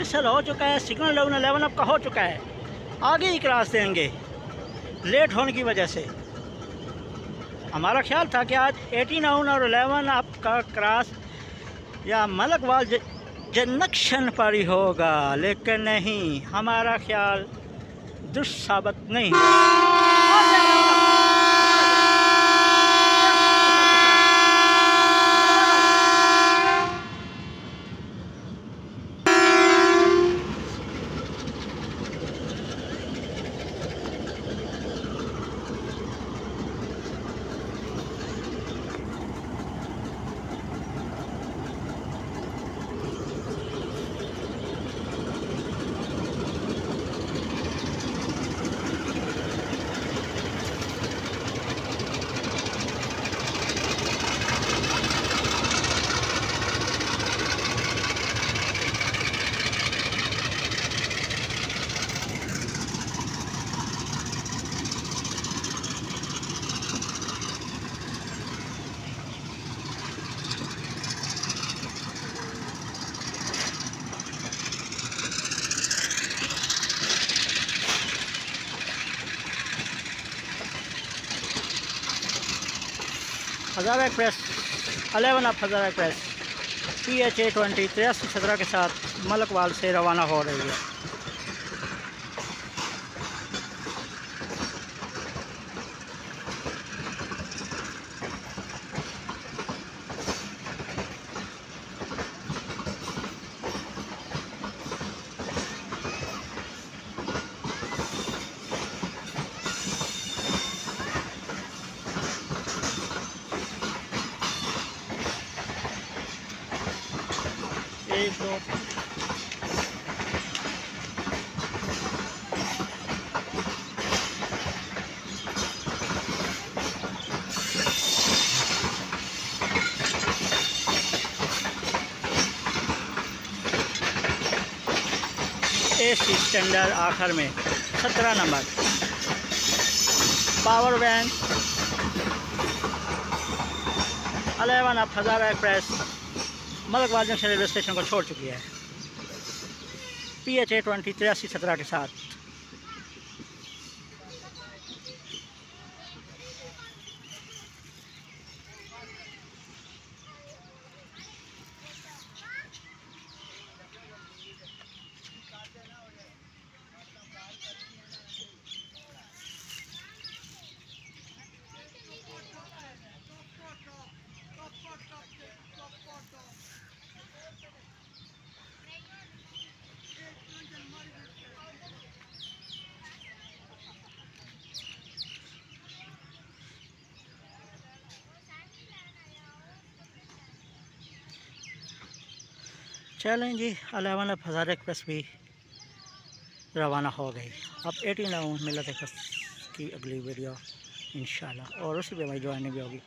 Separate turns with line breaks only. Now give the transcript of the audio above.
Whistle हो चुका है, सिग्नल लेवल अप का हो चुका है। आगे ही क्रॉस देंगे लेट होने की वजह से। हमारा ख्याल था कि आज एटीन आउन और एलेवन अप का क्रॉस या मलकवाल जनक्शन पर ही होगा, लेकिन नहीं, हमारा ख्याल दुष्ट साबित नहीं। Hazara express eleven up Hazara express P H A twenty तिरासी सत्रह के साथ मलकवाल से रवाना हो रही है। एक दो स्टैंडर्ड आखिर में सत्रह number. Power bank. Eleven up Hazara express. Malakwal junction railway station को छोड़ चुकी है। पी एच ए ट्वेंटी तिरासी सत्रह के साथ। चलें जी अलेवन हज़ार एक्सप्रेस भी रवाना हो गई। अब एटीन मिलत मिलत की अगली वीडियो इन और उसी पर हमारी ज्वाइनिंग भी होगी।